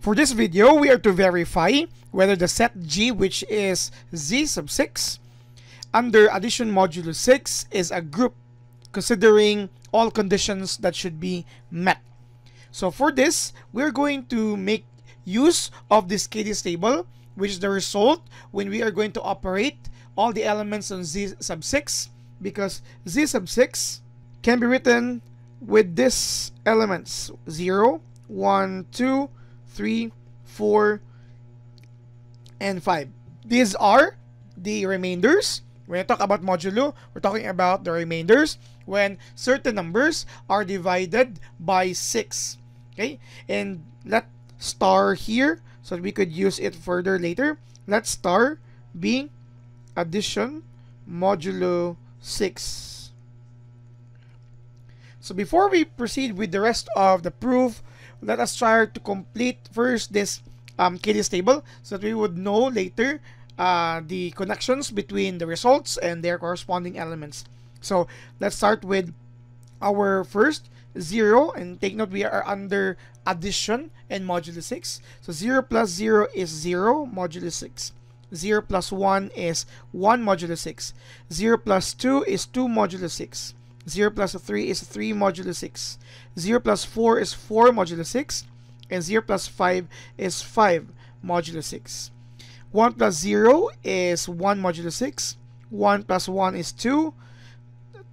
For this video, we are to verify whether the set G, which is Z sub 6, under addition modulo 6 is a group considering all conditions that should be met. So for this, we're going to make use of this Cayley's table, which is the result when we are going to operate all the elements on Z sub 6, because Z sub 6 can be written with these elements 0, 1, 2, 3, 4, and 5. These are the remainders. When I talk about modulo, we're talking about the remainders when certain numbers are divided by 6. Okay? And let star here so we could use it further later. Let star be addition modulo 6. So before we proceed with the rest of the proof, let us try to complete first this um, Cayley's table so that we would know later uh, the connections between the results and their corresponding elements. So let's start with our first 0 and take note we are under addition and modulo 6. So 0 plus 0 is 0 modulo 6. 0 plus 1 is 1 modulo 6. 0 plus 2 is 2 modulo 6. 0 plus 3 is 3 modulo 6. 0 plus 4 is 4 modulo 6. And 0 plus 5 is 5 modulo 6. 1 plus 0 is 1 modulo 6. 1 plus 1 is 2.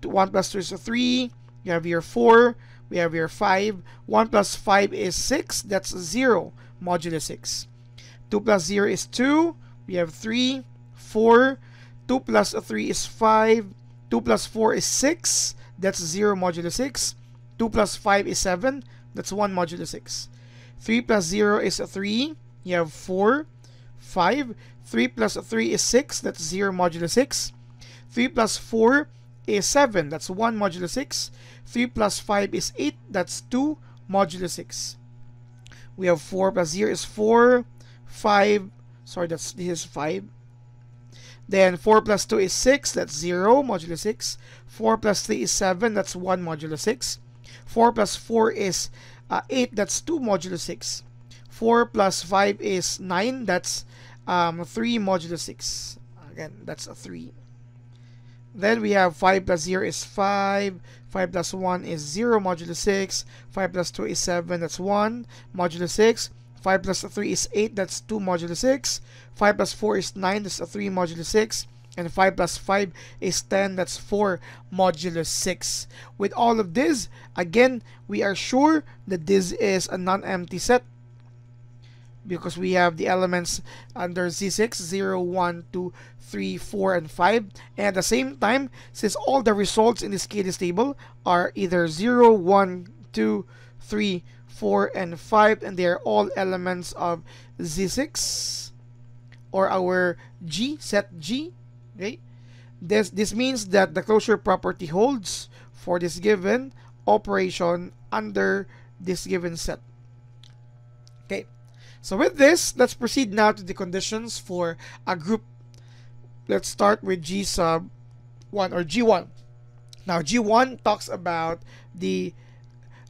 1 plus 2 is 3. You have here 4. We have here 5. 1 plus 5 is 6. That's 0 modulo 6. 2 plus 0 is 2. We have 3, 4. 2 plus 3 is 5. 2 plus 4 is 6. That's 0 modulo 6. 2 plus 5 is 7. That's 1 modulo 6. 3 plus 0 is 3. You have 4, 5. 3 plus 3 is 6. That's 0 modulo 6. 3 plus 4 is 7. That's 1 modulo 6. 3 plus 5 is 8. That's 2 modulo 6. We have 4 plus 0 is 4. 5. Sorry, that's this is 5. Then 4 plus 2 is 6. That's 0 modulo 6. 4 plus 3 is 7. That's 1 modulo 6. 4 plus 4 is uh, 8. That's 2 modulo 6. 4 plus 5 is 9. That's um, 3 modulo 6. Again, that's a 3. Then we have 5 plus 0 is 5. 5 plus 1 is 0 modulo 6. 5 plus 2 is 7. That's 1 modulo 6. 5 plus 3 is 8. That's 2 modulo 6. 5 plus 4 is 9. That's 3 modulo 6 and 5 plus 5 is 10 that's 4 modulo 6 with all of this again we are sure that this is a non-empty set because we have the elements under Z6 0 1 2 3 4 and 5 and at the same time since all the results in this Cayley's table are either 0 1 2 3 4 and 5 and they are all elements of Z6 or our G set G Okay? This, this means that the closure property holds for this given operation under this given set. Okay, so with this, let's proceed now to the conditions for a group. Let's start with G sub 1 or G1. Now, G1 talks about the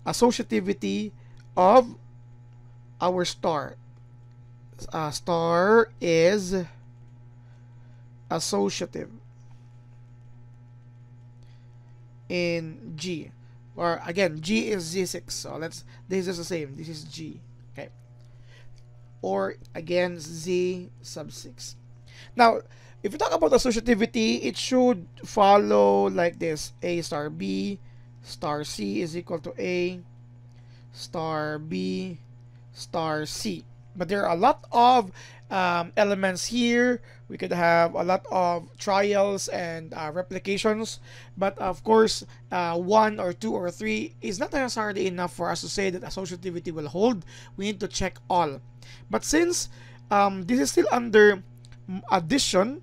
associativity of our star. Uh, star is associative in G. Or again G is Z6 so let's this is the same. This is G okay? Or again Z sub 6 now if we talk about associativity it should follow like this. A star B star C is equal to A star B star C but there are a lot of um, elements here. We could have a lot of trials and uh, replications, but of course, uh, one or two or three is not necessarily enough for us to say that associativity will hold. We need to check all. But since um, this is still under addition,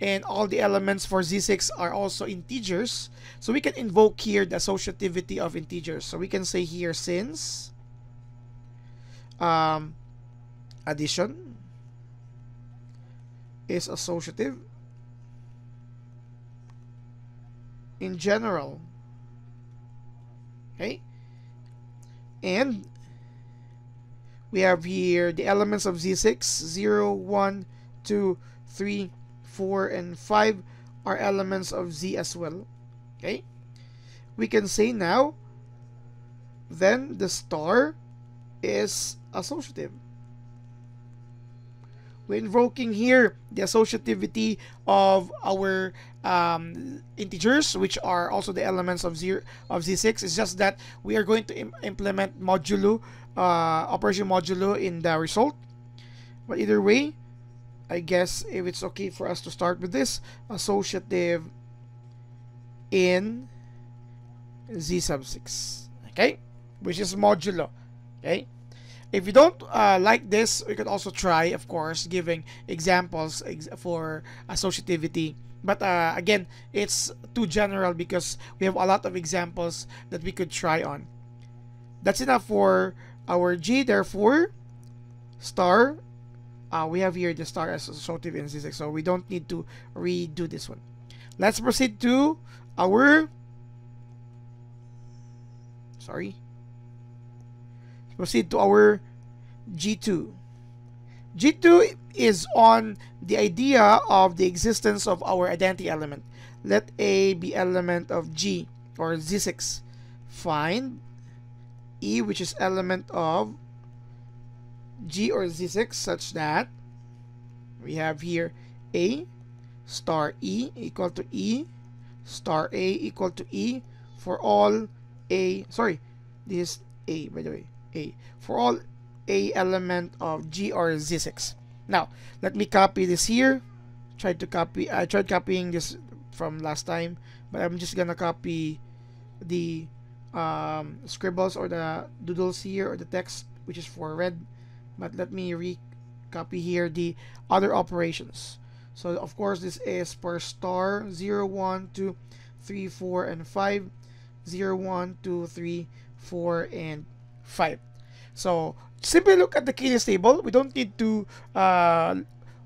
and all the elements for Z6 are also integers, so we can invoke here the associativity of integers. So we can say here since um, addition is associative. In general okay? And we have here the elements of Z6, 0, 1, 2, 3, 4, and 5 are elements of Z as well. Okay? We can say now, then the star is associative. We're invoking here the associativity of our um, integers, which are also the elements of, zero, of Z6. It's just that we are going to Im implement modulo, uh, operation modulo in the result. But either way, I guess if it's okay for us to start with this, associative in Z sub 6. Okay? Which is modulo. Okay? If you don't uh, like this, you could also try, of course, giving examples ex for associativity. But uh, again, it's too general because we have a lot of examples that we could try on. That's enough for our G. Therefore, star, uh, we have here the star associative in Z6. So we don't need to redo this one. Let's proceed to our, sorry, proceed to our G2. G2 is on the idea of the existence of our identity element. Let A be element of G or Z6. Find E which is element of G or Z6 such that we have here A star E equal to E star A equal to E for all A sorry this is A by the way a for all A element of G or Z6. Now, let me copy this here. Tried to copy, I tried copying this from last time, but I'm just gonna copy the um, scribbles or the doodles here or the text, which is for red. But let me re-copy here the other operations. So of course this is per star 0, 1, 2, 3, 4, and 5. 0, 1, 2, 3, 4, and 5. So simply look at the Cayley's table. We don't need to uh,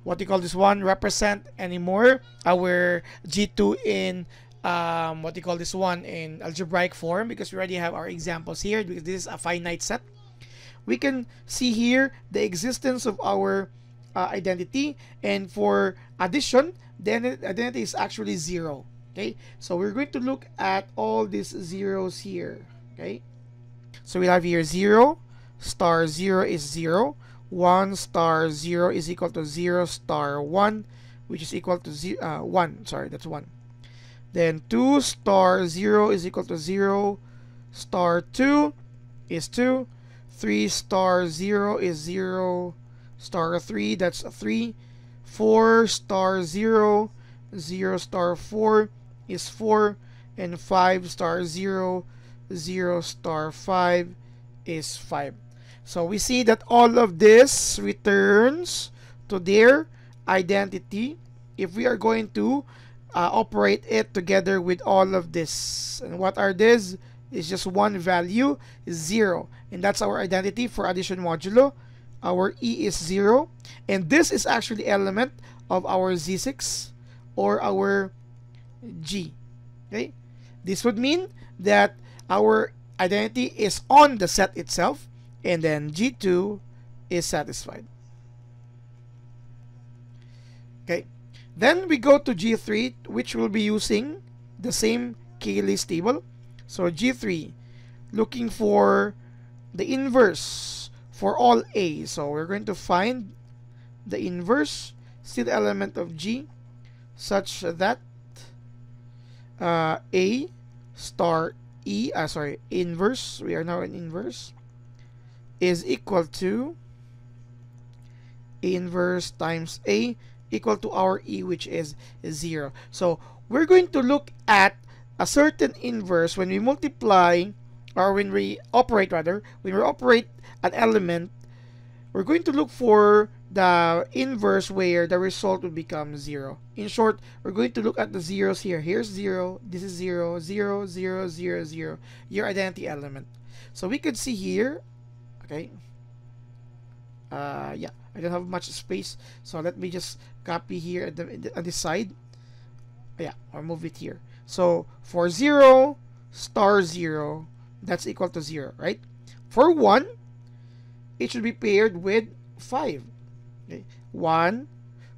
what you call this one represent anymore our G2 in um, what you call this one in algebraic form because we already have our examples here because this is a finite set. We can see here the existence of our uh, identity and for addition then identity is actually zero okay so we're going to look at all these zeros here okay so we have here 0, star 0 is zero one star 0 is equal to 0 star 1, which is equal to zero, uh, 1. Sorry, that's 1. Then 2 star 0 is equal to 0, star 2 is 2, 3 star 0 is 0, star 3, that's 3, 4 star 0, 0 star 4 is 4, and 5 star 0 0 star 5 is 5. So we see that all of this returns to their identity if we are going to uh, operate it together with all of this. And what are these? It's just one value, 0. And that's our identity for addition modulo. Our E is 0. And this is actually element of our Z6 or our G. Okay? This would mean that our identity is on the set itself and then G2 is satisfied. Okay, then we go to G3 which will be using the same Cayley's table. So G3 looking for the inverse for all A. So we're going to find the inverse still element of G such that uh, A star E, uh, sorry, inverse, we are now in inverse, is equal to inverse times A equal to our E, which is 0. So, we're going to look at a certain inverse when we multiply, or when we operate rather, when we operate an element, we're going to look for the inverse where the result will become 0. In short, we're going to look at the zeros here. Here's 0, this is 0, 0, 0, 0, 0, your identity element. So we could see here, okay, uh, yeah, I don't have much space, so let me just copy here at the, at this side. Yeah, or move it here. So for 0, star 0, that's equal to 0, right? For 1, it should be paired with 5. Okay. 1,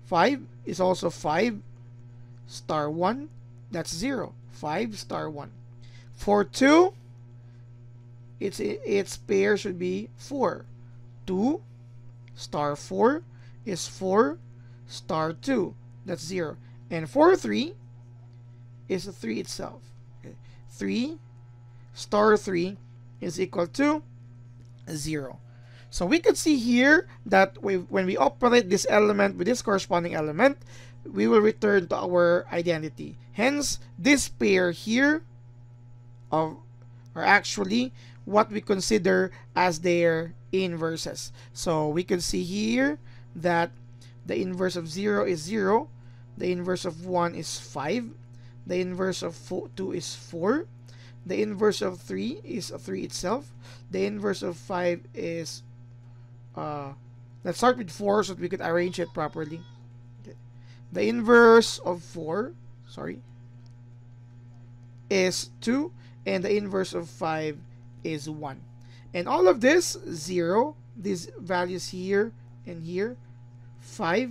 5 is also 5 star 1. That's 0. 5 star 1. For 2, its, its pair should be 4. 2 star 4 is 4 star 2. That's 0. And for 3 is 3 itself. Okay. 3 star 3 is equal to 0. So we could see here that we, when we operate this element with this corresponding element, we will return to our identity. Hence, this pair here of are actually what we consider as their inverses. So we can see here that the inverse of 0 is 0, the inverse of 1 is 5, the inverse of four, 2 is 4, the inverse of 3 is 3 itself, the inverse of 5 is, uh, let's start with 4 so that we could arrange it properly. The inverse of 4, sorry, is 2, and the inverse of 5 is 1. And all of this, 0, these values here and here, 5,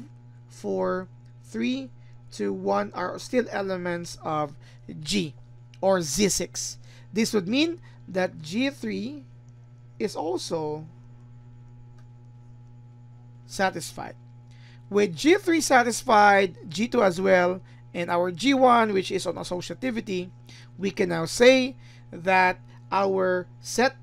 4, 3, 2, 1 are still elements of G or Z6. This would mean that G3 is also satisfied. With G3 satisfied, G2 as well, and our G1 which is on associativity, we can now say that our set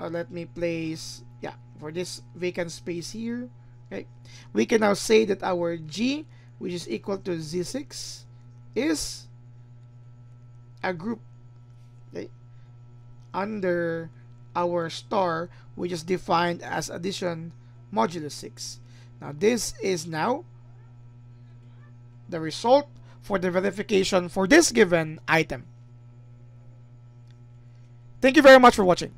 uh, let me place yeah for this vacant space here okay we can now say that our G which is equal to Z6 is a group okay, under our star which is defined as addition modulo 6 now this is now the result for the verification for this given item Thank you very much for watching.